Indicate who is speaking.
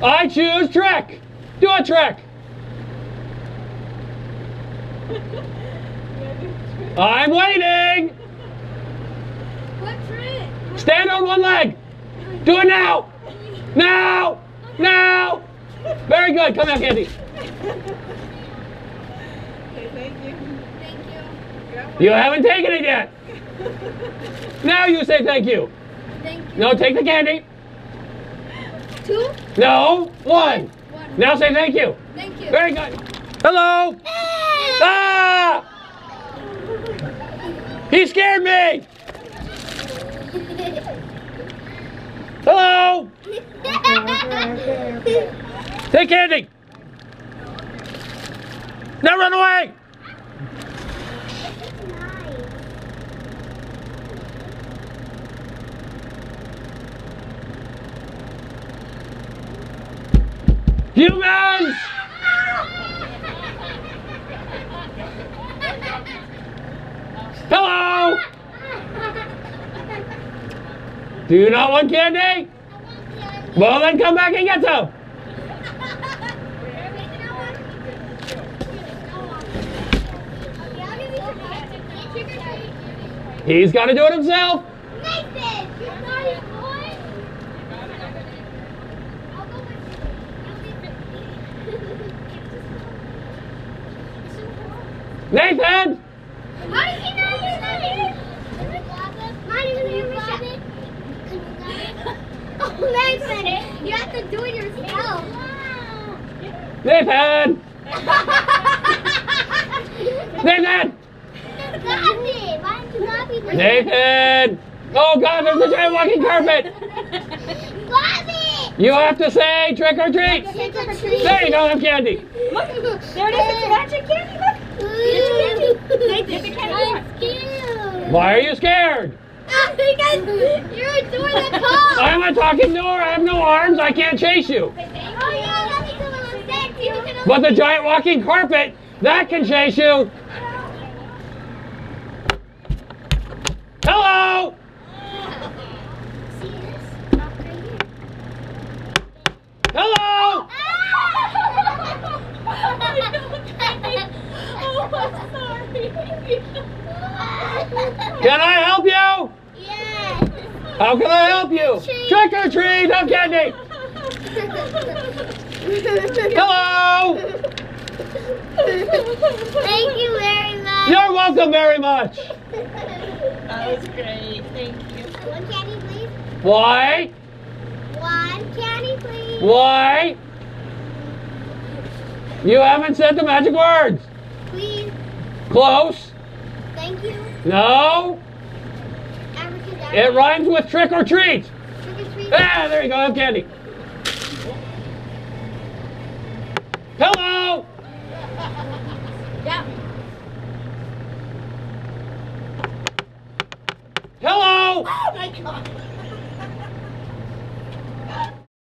Speaker 1: Trick or treat.
Speaker 2: I choose trick. Do a trick. I'm waiting.
Speaker 1: What trick?
Speaker 2: Stand on one leg. Do it now. Now. Now. Very good. Come out, Candy.
Speaker 1: Thank you.
Speaker 2: You haven't taken it yet. Now you say thank you.
Speaker 1: Thank you.
Speaker 2: No, take the candy.
Speaker 1: Two.
Speaker 2: No, one.
Speaker 1: One.
Speaker 2: Now say thank you.
Speaker 1: Thank you.
Speaker 2: Very good. Hello. Ah! He scared me. Hello. Take candy. Now run away. Humans! Hello! Do you not want candy? Well, then come back and get some. He's got to do it himself. Nathan!
Speaker 1: How did he know his name? My name is Rabbit. Oh, Nathan, you have to do it yourself.
Speaker 2: Nathan! Nathan!
Speaker 1: Copy. Why didn't you copy this?
Speaker 2: Nathan! Oh God, there's a giant walking carpet! You have to say trick or treat!
Speaker 1: Trick or treat.
Speaker 2: There you go, have candy!
Speaker 1: Look, there it is. It's magic candy. Look. It's candy. Nathan, the candy. I'm scared.
Speaker 2: Why are you scared?
Speaker 1: because you're doing the call.
Speaker 2: I'm a talking door, I have no arms, I can't chase you.
Speaker 1: Oh, yeah, let me do it instead. You
Speaker 2: But the giant walking carpet, that can chase you. Hello!
Speaker 1: See this? Not right here.
Speaker 2: Hello! Can I help you?
Speaker 1: Yes.
Speaker 2: How can I help you? Trick or treat, have candy! Hello!
Speaker 1: Thank you very much.
Speaker 2: You're welcome very much.
Speaker 3: That was great. Thank you.
Speaker 1: One candy, please.
Speaker 2: Why?
Speaker 1: One candy, please.
Speaker 2: Why? You haven't said the magic words.
Speaker 1: Please.
Speaker 2: Close.
Speaker 1: Thank you.
Speaker 2: No. It rhymes with trick or treat.
Speaker 1: Trick or treat.
Speaker 2: Ah, there you go, I have candy. Hello!
Speaker 1: Yeah.
Speaker 2: Hello!
Speaker 3: Oh my god.